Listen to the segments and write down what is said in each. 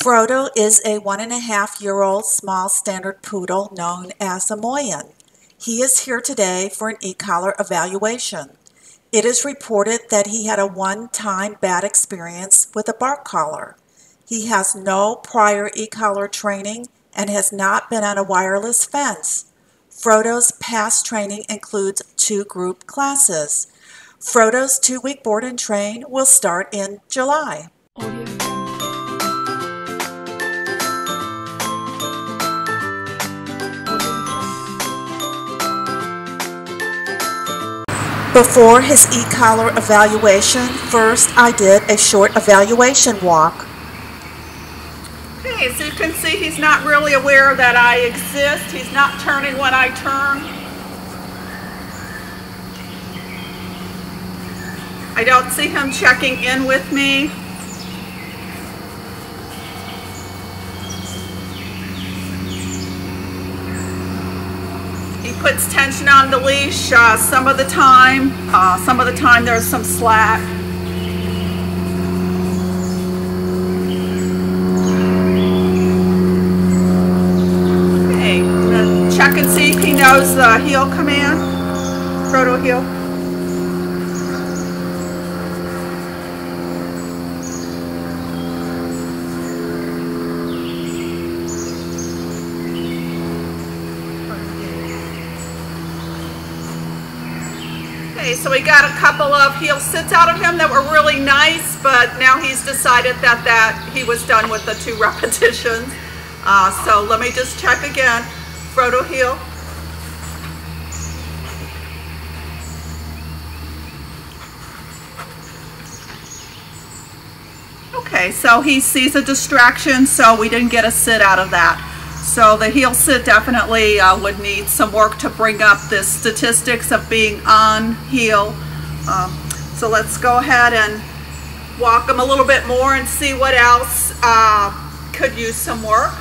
Frodo is a one and a half year old small standard poodle known as a Moyen. He is here today for an e-collar evaluation. It is reported that he had a one-time bad experience with a bark collar. He has no prior e-collar training and has not been on a wireless fence. Frodo's past training includes two group classes. Frodo's two-week board and train will start in July. Before his e-collar evaluation, first I did a short evaluation walk. Okay, so you can see, he's not really aware that I exist. He's not turning when I turn. I don't see him checking in with me. Puts tension on the leash uh, some of the time. Uh, some of the time there's some slack. Okay, check and see if he knows the heel command. Frodo heel. Okay, so we got a couple of heel sits out of him that were really nice, but now he's decided that, that he was done with the two repetitions. Uh, so let me just check again. Frodo heel. Okay, so he sees a distraction, so we didn't get a sit out of that. So the heel sit definitely uh, would need some work to bring up the statistics of being on heel. Um, so let's go ahead and walk them a little bit more and see what else uh, could use some work.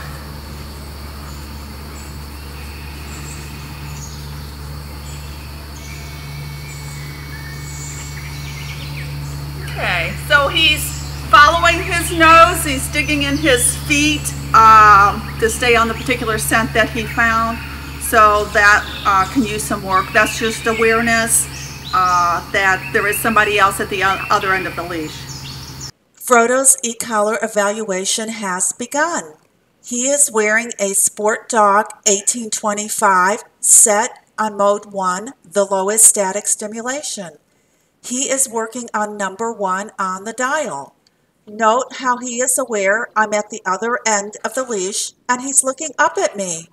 Okay, so he's following his nose, he's digging in his feet um, to stay on the particular scent that he found. So that uh, can use some work. That's just awareness uh, that there is somebody else at the other end of the leash. Frodo's e-collar evaluation has begun. He is wearing a Sport Dog 1825 set on mode 1, the lowest static stimulation. He is working on number 1 on the dial. Note how he is aware I'm at the other end of the leash and he's looking up at me.